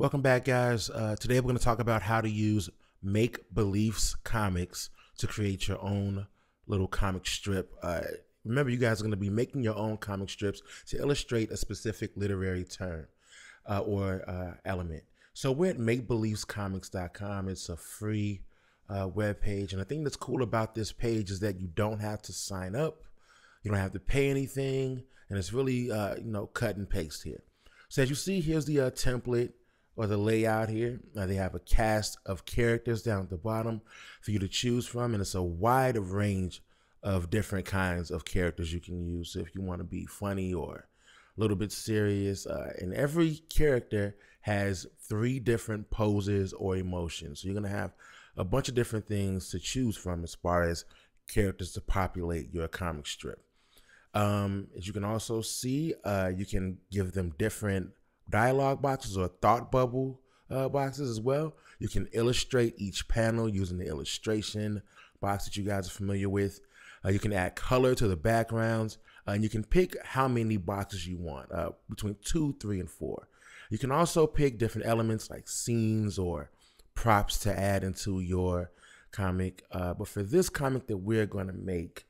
Welcome back, guys. Uh, today we're going to talk about how to use Make Beliefs Comix to create your own little comic strip. Uh, remember, you guys are going to be making your own comic strips to illustrate a specific literary term uh, or uh, element. So we're at MakeBeliefsComix.com. It's a free uh, web page, and the thing that's cool about this page is that you don't have to sign up. You don't have to pay anything, and it's really uh, you know cut and paste here. So as you see, here's the template or the layout here. Uh, they have a cast of characters down at the bottom for you to choose from, and it's a wide range of different kinds of characters you can use So if you want to be funny or a little bit serious. Uh, and every character has three different poses or emotions. So you're going to have a bunch of different things to choose from as far as characters to populate your comic strip. Um, as you can also see, uh, you can give them different dialogue boxes or thought bubble uh, boxes as well. You can illustrate each panel using the illustration box that you guys are familiar with. Uh, you can add color to the backgrounds, uh, and you can pick how many boxes you want, uh, between two, three, and four. You can also pick different elements like scenes or props to add into your comic. Uh, but for this comic that we're going to make,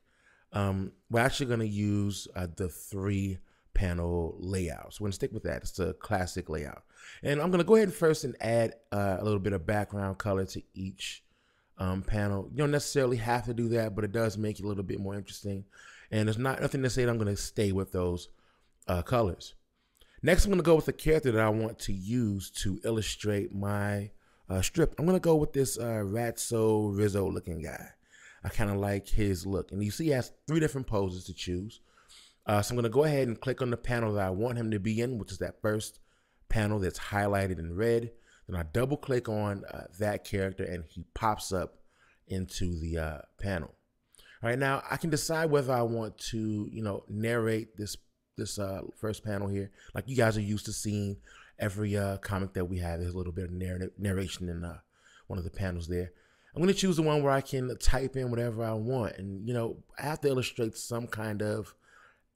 um, we're actually going to use uh, the three panel layout. So we're gonna stick with that. It's a classic layout. And I'm gonna go ahead first and add uh, a little bit of background color to each um, panel. You don't necessarily have to do that, but it does make it a little bit more interesting. And there's not nothing to say that I'm gonna stay with those uh, colors. Next, I'm gonna go with a character that I want to use to illustrate my uh, strip. I'm gonna go with this uh, Ratso Rizzo looking guy. I kind of like his look. And you see he has three different poses to choose. Uh, so I'm going to go ahead and click on the panel that I want him to be in, which is that first panel that's highlighted in red. Then I double click on uh, that character and he pops up into the uh, panel. All right, now I can decide whether I want to, you know, narrate this this uh, first panel here. Like you guys are used to seeing every uh, comic that we have. There's a little bit of narrative, narration in uh, one of the panels there. I'm going to choose the one where I can type in whatever I want. And, you know, I have to illustrate some kind of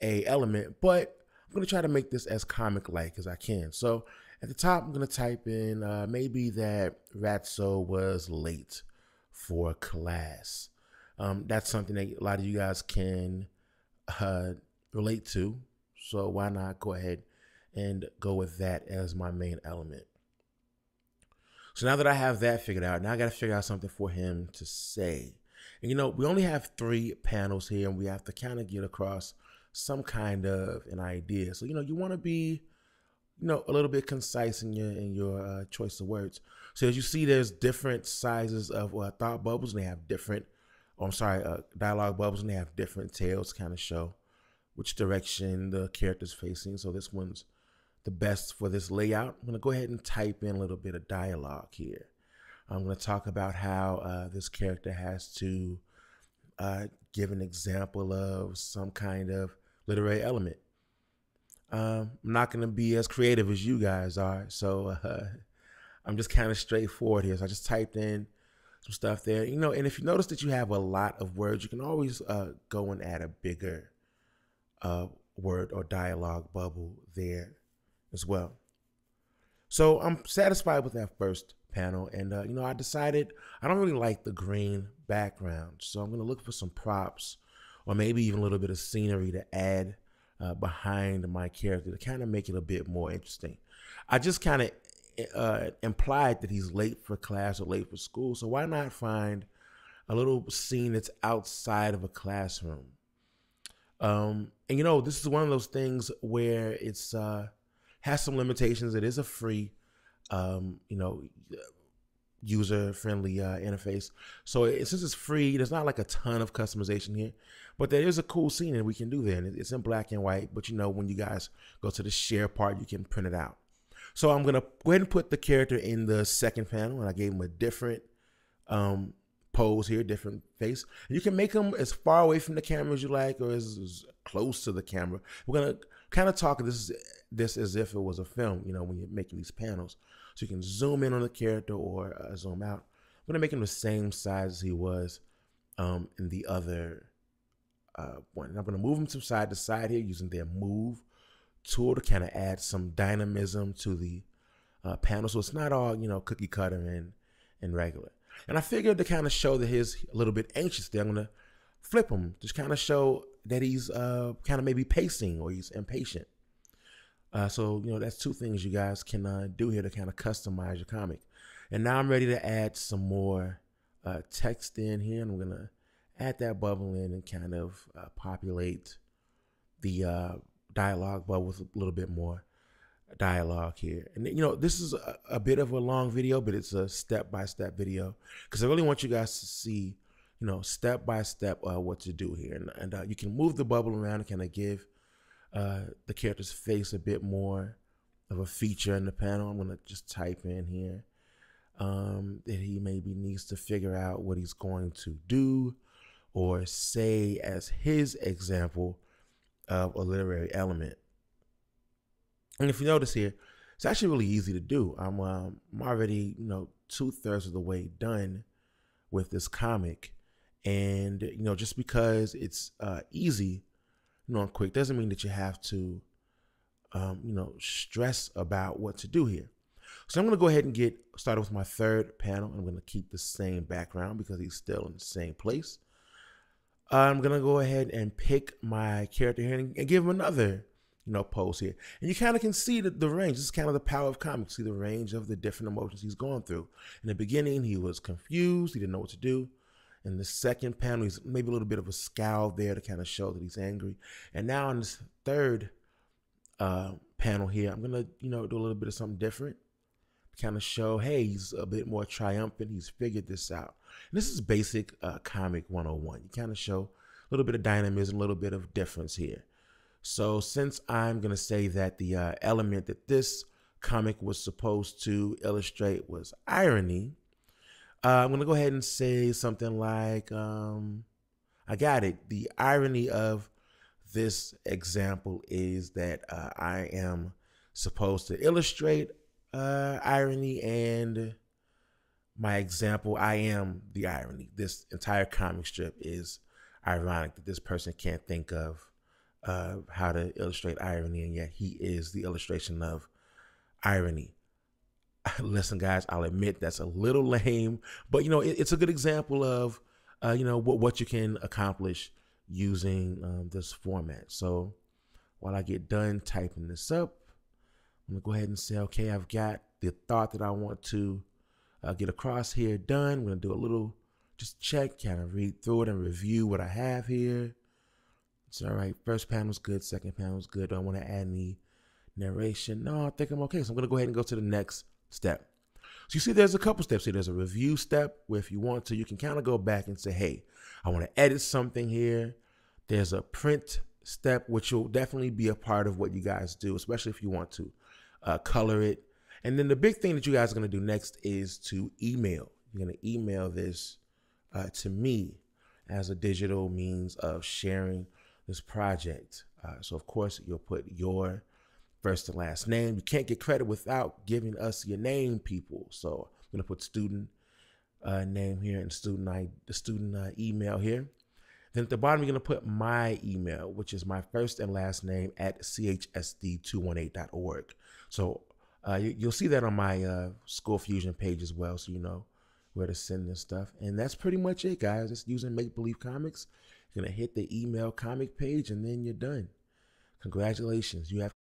a element, but I'm gonna try to make this as comic like as I can. So at the top, I'm gonna type in uh, maybe that Ratso was late for class. Um, that's something that a lot of you guys can uh, relate to. So why not go ahead and go with that as my main element. So now that I have that figured out, now I got to figure out something for him to say. And you know, we only have three panels here, and we have to kind of get across some kind of an idea. So you know you want to be, you know, a little bit concise in your in your uh, choice of words. So as you see, there's different sizes of uh, thought bubbles, and they have different. Oh, I'm sorry, uh, dialogue bubbles, and they have different tails, kind of show which direction the character's facing. So this one's the best for this layout. I'm gonna go ahead and type in a little bit of dialogue here. I'm gonna talk about how uh, this character has to uh, give an example of some kind of literary element. Um, I'm not going to be as creative as you guys are, so uh, I'm just kind of straightforward here. So I just typed in some stuff there, you know. And if you notice that you have a lot of words, you can always uh, go and add a bigger uh, word or dialogue bubble there as well. So I'm satisfied with that first panel, and uh, you know, I decided I don't really like the green background, so I'm going to look for some props or maybe even a little bit of scenery to add uh, behind my character to kind of make it a bit more interesting. I just kind of uh, implied that he's late for class or late for school, so why not find a little scene that's outside of a classroom? Um, and you know, this is one of those things where it's uh, has some limitations. It is a free, um, you know, user friendly uh, interface. So it, since it's free, there's not like a ton of customization here, but there is a cool scene that we can do there. It's in black and white, but you know, when you guys go to the share part, you can print it out. So I'm gonna go ahead and put the character in the second panel, and I gave him a different um, pose here, different face. You can make him as far away from the camera as you like, or as, as close to the camera. We're gonna kind of talk this this as if it was a film. You know, when you're making these panels. So you can zoom in on the character or uh, zoom out. I'm gonna make him the same size as he was um, in the other uh, one. And I'm gonna move him from side to side here using their move tool to kind of add some dynamism to the uh, panel, so it's not all you know cookie cutter and and regular. And I figured to kind of show that he's a little bit anxious there, I'm gonna flip him, just kind of show that he's uh, kind of maybe pacing or he's impatient. Uh, so you know that's two things you guys can uh, do here to kind of customize your comic. And now I'm ready to add some more uh, text in here. And I'm gonna add that bubble in and kind of uh, populate the uh, dialogue bubble with a little bit more dialogue here. And you know this is a, a bit of a long video, but it's a step by step video because I really want you guys to see you know step by step uh, what to do here. And, and you can move the bubble around and kind of give uh, the character's face a bit more of a feature in the panel. I'm gonna just type in here um, that he maybe needs to figure out what he's going to do or say as his example of a literary element. And if you notice here, it's actually really easy to do. I'm, um, I'm already, you know, two thirds of the way done with this comic. And, you know, just because it's uh, easy you know, quick doesn't mean that you have to, um, you know, stress about what to do here. So I'm going to go ahead and get started with my third panel. I'm going to keep the same background because he's still in the same place. I'm going to go ahead and pick my character here and, and give him another, you know, pose here. And you kind of can see the, the range. This is kind of the power of comics. See the range of the different emotions he's going through. In the beginning, he was confused. He didn't know what to do. In the second panel, he's maybe a little bit of a scowl there to kind of show that he's angry. And now in this third uh, panel here, I'm gonna you know do a little bit of something different, kind of show hey he's a bit more triumphant. He's figured this out. And this is basic uh, comic 101. You kind of show a little bit of dynamism, a little bit of difference here. So since I'm gonna say that the uh, element that this comic was supposed to illustrate was irony uh, I'm gonna go ahead and say something like, um, "I got it." The irony of this example is that uh, I am supposed to illustrate uh, irony, and my example, I am the irony. This entire comic strip is ironic that this person can't think of uh, how to illustrate irony, and yet he is the illustration of irony. listen, guys, I'll admit that's a little lame, but you know, it, it's a good example of, uh, you know, what, what you can accomplish using um, this format. So while I get done typing this up, I'm gonna go ahead and say, okay, I've got the thought that I want to uh, get across here done. I'm gonna do a little, just check, kind of read through it and review what I have here. It's all right. First panel's good. Second panel's good. Do I want to add any narration? No, I think I'm okay. So I'm gonna go ahead and go to the next step. So you see, there's a couple steps here. There's a review step where if you want to, you can kind of go back and say, hey, I want to edit something here. There's a print step, which will definitely be a part of what you guys do, especially if you want to uh, color it. And then the big thing that you guys are going to do next is to email. You're going to email this uh, to me as a digital means of sharing this project. Uh, so, of course, you'll put your first and last name. You can't get credit without giving us your name, people. So I'm gonna put student uh, name here and student I, the student uh, email here. Then at the bottom, you're gonna put my email, which is my first and last name at chsd218.org. So uh, you, will see that on my uh, School Fusion page as well, so you know where to send this stuff. And that's pretty much it, guys. Just using Make Believe Comix. You're gonna hit the email comic page, and then you're done. Congratulations, you have